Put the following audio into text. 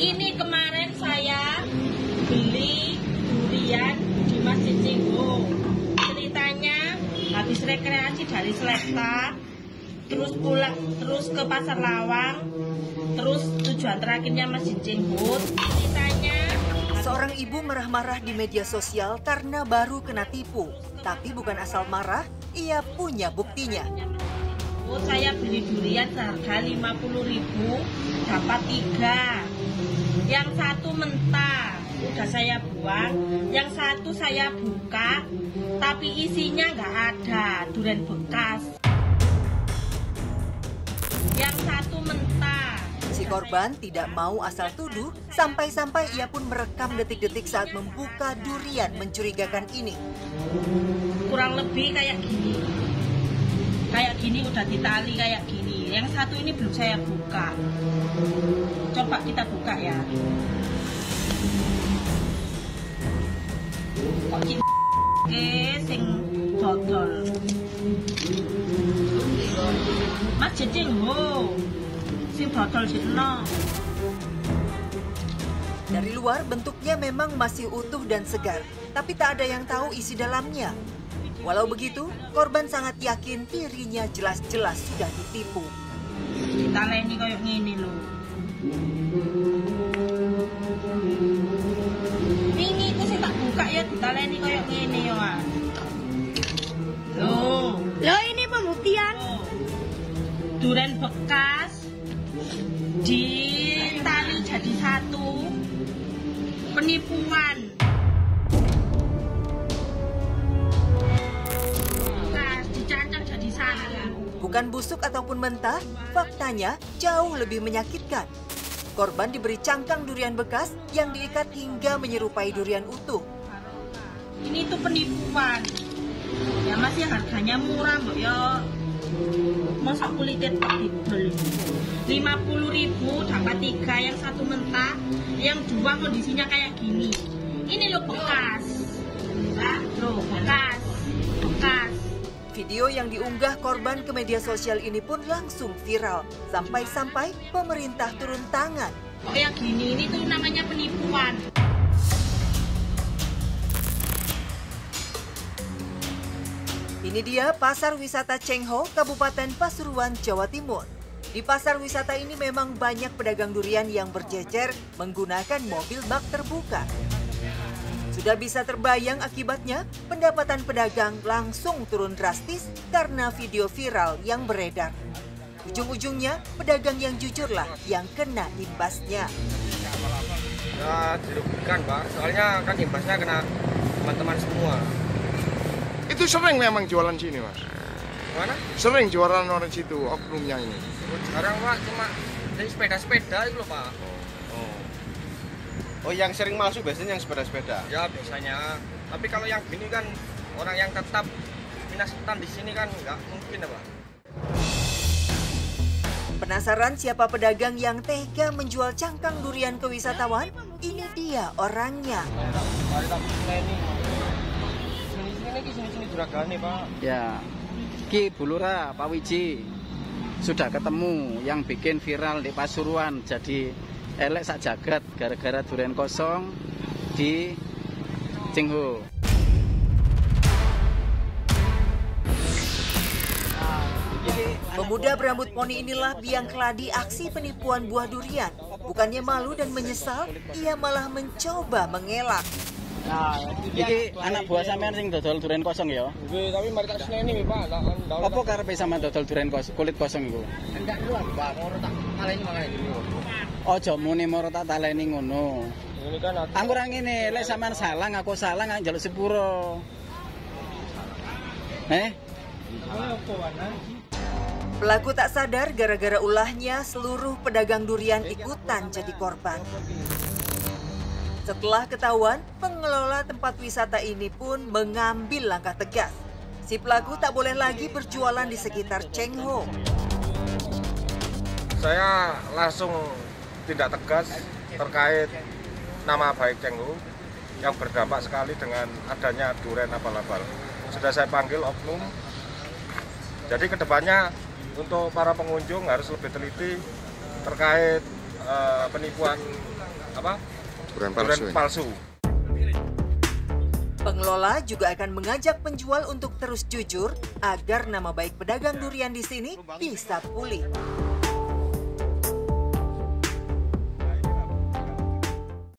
Ini kemarin saya beli durian di Masjid Cinggo. Ceritanya habis rekreasi dari Selekta, terus pulang terus ke Pasar Lawang, terus tujuan terakhirnya Masjid Cinggo. Ceritanya Seorang ibu marah-marah di media sosial karena baru kena tipu. Tapi bukan asal marah, ia punya buktinya. Oh, saya beli durian seharga 50.000 dapat tiga. Yang satu mentah, udah saya buang. Yang satu saya buka, tapi isinya nggak ada, durian bekas. Yang satu mentah. Si korban tidak mau asal tuduh, sampai-sampai ia pun merekam detik-detik saat membuka durian mencurigakan ini. Kurang lebih kayak gini. Kayak gini udah ditali kayak gini. Yang satu ini belum saya buka. Coba kita buka ya. Kok eh sing dodol. Mas Jejeng ho. Sing dodol sino. Dari luar bentuknya memang masih utuh dan segar, tapi tak ada yang tahu isi dalamnya. Walau begitu, korban sangat yakin dirinya jelas-jelas sudah ditipu. Ditaleni koyo ngene lho. Wingi ku sing tak buka ya ditaleni koyo ngene ya, Mas. Loh, Loh ini pembuktian. loh. Duren bekas ditali jadi satu. Penipuan. Bukan busuk ataupun mentah, faktanya jauh lebih menyakitkan. Korban diberi cangkang durian bekas yang diikat hingga menyerupai durian utuh. ini tuh penipuan ya masih harganya murah mbak ya masa kulitnya tak dibeli lima puluh ribu dapat tiga yang satu mentah yang dua kondisinya kayak gini Video yang diunggah korban ke media sosial ini pun langsung viral. Sampai-sampai pemerintah turun tangan. kayak gini ini tuh namanya penipuan Ini dia Pasar Wisata Cengho, Kabupaten Pasuruan, Jawa Timur. Di pasar wisata ini memang banyak pedagang durian yang berjejer menggunakan mobil bak terbuka. Sudah bisa terbayang akibatnya, pendapatan pedagang langsung turun drastis karena video viral yang beredar. Ujung-ujungnya, pedagang yang jujurlah yang kena imbasnya. Ya dirugikan pak, soalnya kan imbasnya kena teman-teman semua. Itu sering memang jualan sini mas. Gimana? Sering jualan orang situ oknumnya ini. Oh, Sekarang pak cuma dari sepeda-sepeda itu loh pak. Oh. Yang sering masuk biasanya yang sepeda-sepeda. Ya biasanya. Tapi kalau yang gini kan orang yang tetap minat setan di sini kan nggak mungkin pak. Penasaran siapa pedagang yang tega menjual cangkang durian ke wisatawan? Ini dia orangnya. Ya, Ki Bulura, Pak Wiji sudah ketemu yang bikin viral di Pasuruan jadi elek sak jagat gara-gara durian kosong di Cingho. Pemuda berambut poni inilah biang keladi aksi penipuan buah durian. Bukannya malu dan menyesal, ia malah mencoba mengelak. Iki anak buah sampean sing dodol durian kosong ya. Oke, tapi mari tak sini nih pak. Nggak- Apa karepe sama dodol durian kosong, kulit kosong iku? Enggak dulu pak. Mau tak makanya dulu. Ojo muni moro tak taleni ngono. Ini kan aku. Anggur ngene, lek sampean salah ngaku salah nggak njaluk sepuro. Eh? Pelaku tak sadar gara-gara ulahnya seluruh pedagang durian ikutan jadi korban. Setelah ketahuan, pengelola tempat wisata ini pun mengambil langkah tegas. Si pelaku tak boleh lagi berjualan di sekitar Cengho. Saya langsung tindak tegas terkait nama baik Cenghu yang berdampak sekali dengan adanya duren abal-abal. Sudah saya panggil oknum. Jadi ke depannya untuk para pengunjung harus lebih teliti terkait eh, penipuan apa Durian durian palsu. ya? palsu. Pengelola juga akan mengajak penjual untuk terus jujur agar nama baik pedagang durian di sini bisa pulih.